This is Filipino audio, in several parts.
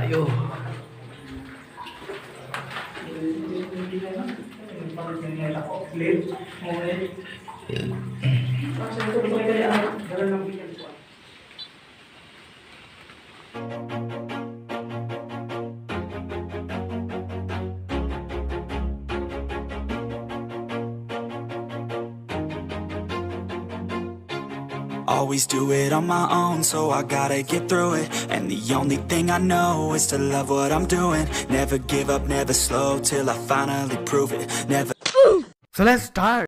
tayo. Always do it on my own, so I gotta get through it. And the only thing I know is to love what I'm doing. Never give up, never slow till I finally prove it. Never. So let's start.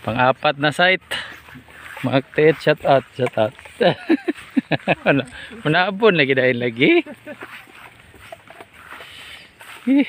Pang-apat na site. Mag-tet, shut out, shut out. Wala. Manapon lagi dahil lagi. Eh,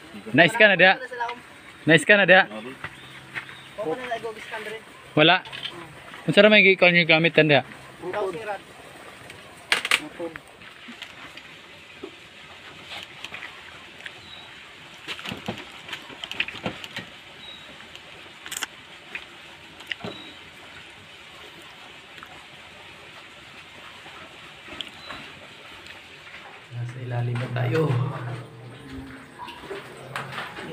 Nice ka na diha. Nice ka na diri. Wala. Unsa ra may gikon yung? Ang sirad. Nasa ilalim na tayo.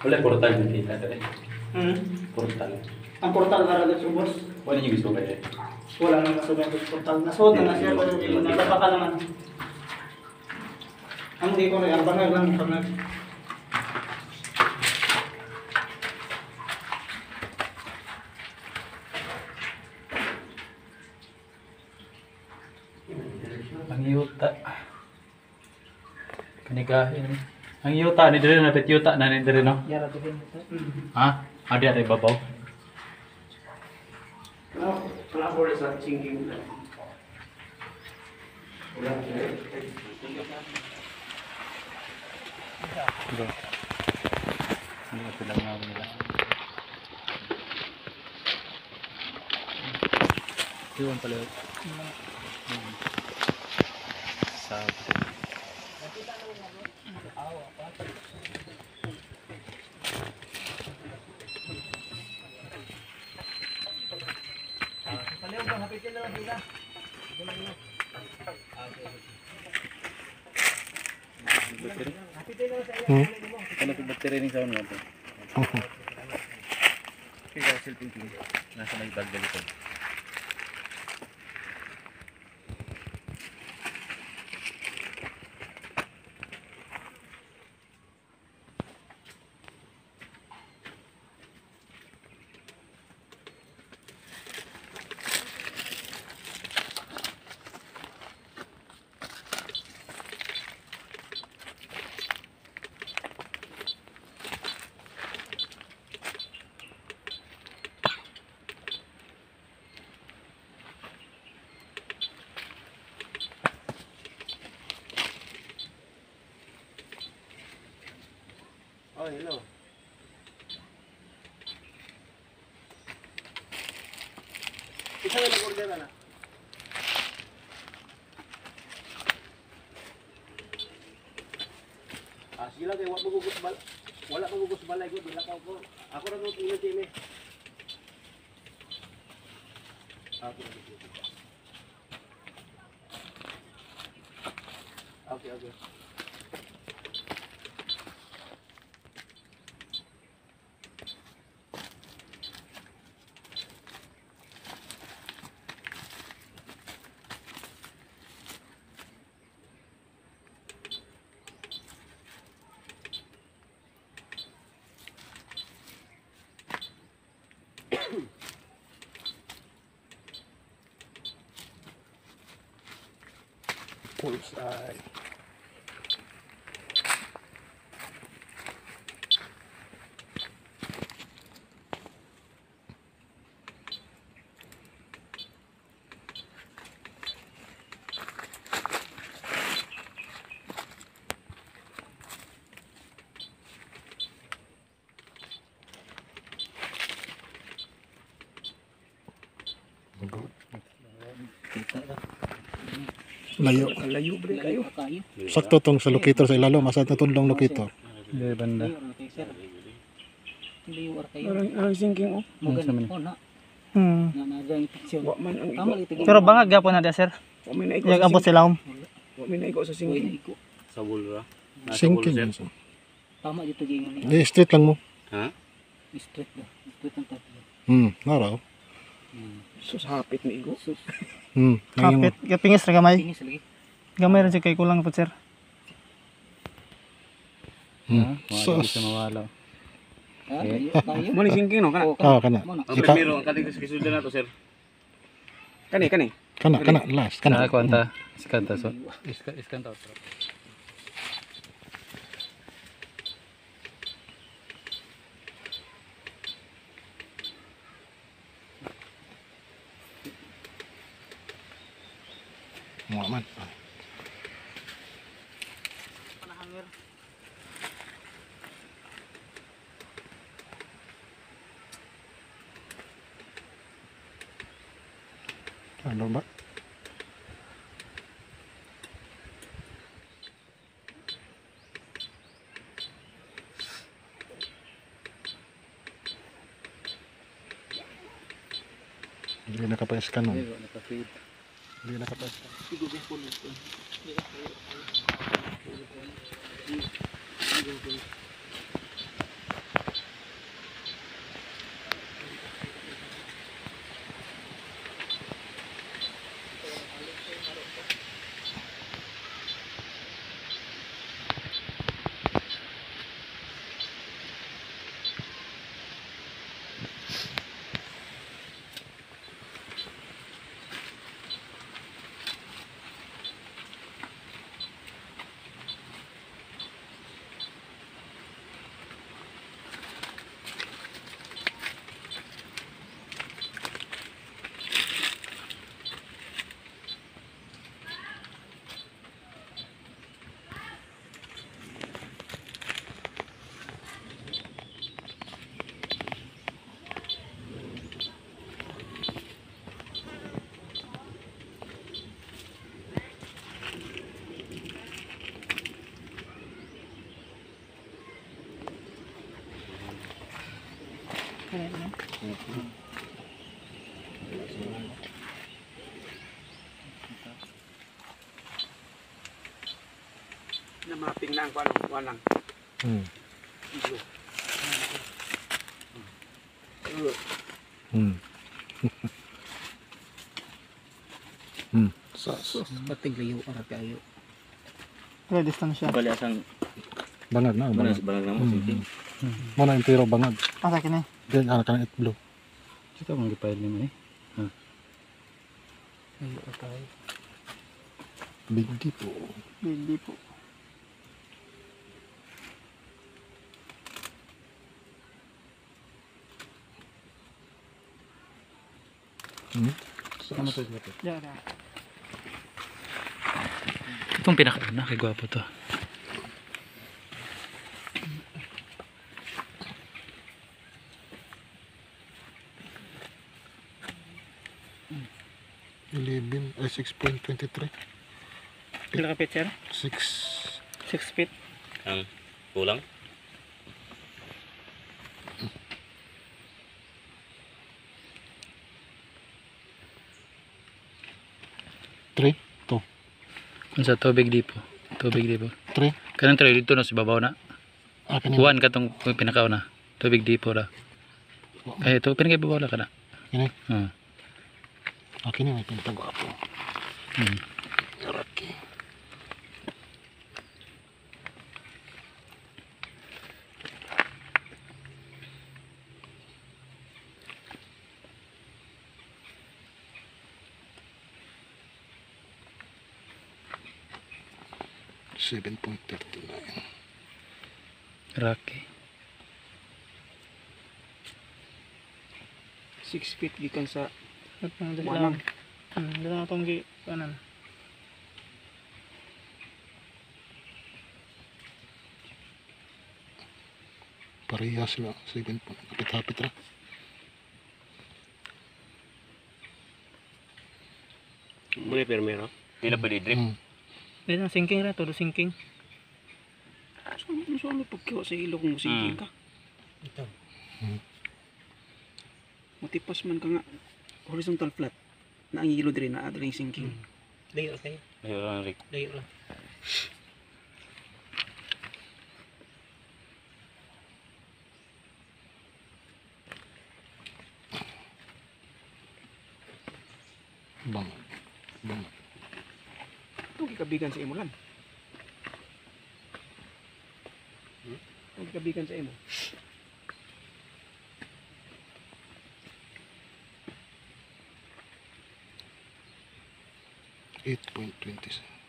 boleh portal juga kita tadi hmm. portal ang portal para dito bos wala niyo gusto ba eh wala nang gusto portal na so na siya pero hindi na pa naman ang hindi ko na yung Ang yuta ni diri na yuta na ni diri no. Ha? Adi ari babaw. Wala ko rin sa rin. Hindi ko sila nga nila. Sa atin. Hmm. Ano battery sound mo? Kaya cellphone ko. Nasa may bag dali ko. Isa na. Ah, sige lang, kaya wala magugus bal wala magugus balay ko, dilakaw ko. Ako na nung tingin eh. Ako na nung Okay, Close eye. Uh, Layo. Layo ba kayo? Sakto tong sa locator sa ilalo, masad na tong locator. Hindi banda. Parang ang sinking oh. Hmm. Wa man ang iko. Pero bangag gyapon na dia sir. Na. Yang abot sila um. Wa na iko sa sinking. Sa bulra. Sinking. Tama dito gingon Eh, straight lang mo. Ha? Straight ba? Straight ang tatlo. Hmm, naraw. Sus hapit ni iko. Hmm, Kapit, kapingis ra gamay. Tingis lagi. Gamay ra jud kay kulang po sir. Hmm. So, So, sa mawalaw. Ah. Mo ni sinking no kana. Oo, ah, kana. Mo na. Ang Ika- primero, ang kating kisulda na to, sir. Kani kani. Kana, kana, last. Kana Kana. kwanta. Iskanta so. Iska หัวมัน Nah, domba. Hindi nakapayas ka nun. Hindi nakapayas. Hindi nakapaskan. Na mapping na ang kuno. Walang. Hmm. Hmm. hmm. Sas. Patig layo ara kayo. Kaya distansya. Bali asang Bangag na. Bangag. banag na mo Hmm. sinting. Mo na yung tiro bangag. Asa kini? Diyan, anak ka ng it blue. Kita mong gipile ni eh. Layo ra kayo. Big deep. oh. Hindi po. Hmm. Ano to. Itong pinakauna kay gwapo to. 11, ay 6.23. Pila ka feet, sir? 6, 6 feet. Ang kulang? Three, two, Kung sa tubig di po. Tubig di po. three. Kanang try dito na sa babaw na. Akin yun. One katong pinakaw na. Tubig di po ra. Eh, ito pinakay babaw na ka na. Yun eh. Hmm. Akin yun, may pinatagwapo. Hmm. Rocky. Seven point thirty nine. Rocky. 6 feet gikan sa At dali Wanang. lang. Hmm, na itong gi, kanan. Parehas sila. Seven point. Kapit-hapit ra. Muna permero. Hindi na pwede drip. Hmm. Na, sinking ra, todo sinking. So, ano so, ano pagkiwa sa ilog mo sinking Mm. ka? Ito. Matipas man ka nga horizontal flat na ang ilog rin na adre yung sinking. Layo kayo. Layo lang, Rick. Layo lang. Bang. Bang. Ito gikabigan sa imo lan. Ito gikabigan sa imo. Eight point twenty seven.